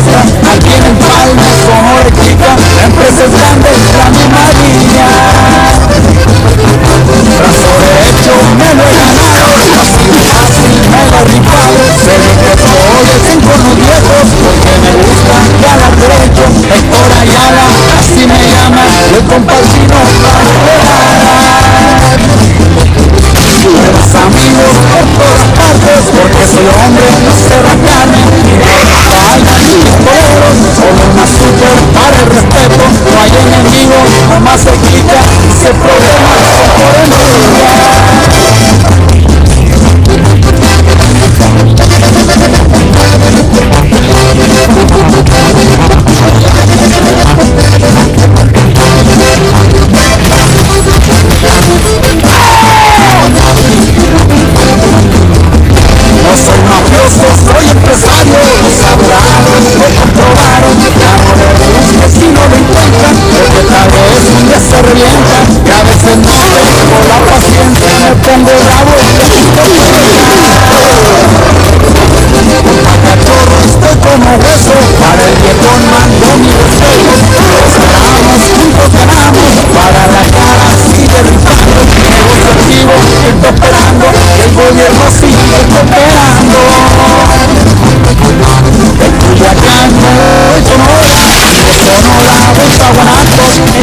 nuestra, aquí en el palme como de chica, la empresa es grande, la misma línea. Brazo derecho me lo he ganado, fácil, fácil me lo he rifado, sé que soy el cinco los viejos, porque me gusta ganar derecho, Héctor Ayala, empresario Los abogados lo comprobaron La si no lo encuentran Porque tal vez un día se revienta Y a veces no tengo la paciencia Me pongo bravo cachorro estoy como hueso Para el viejón mando mi respeto Los ganamos, juntos ganamos Para la cara sigue Negocio activo, estoy esperando El gobierno sigue cooperando El Culiacán, Sonora Sonora, Vuelta a Guanatos En una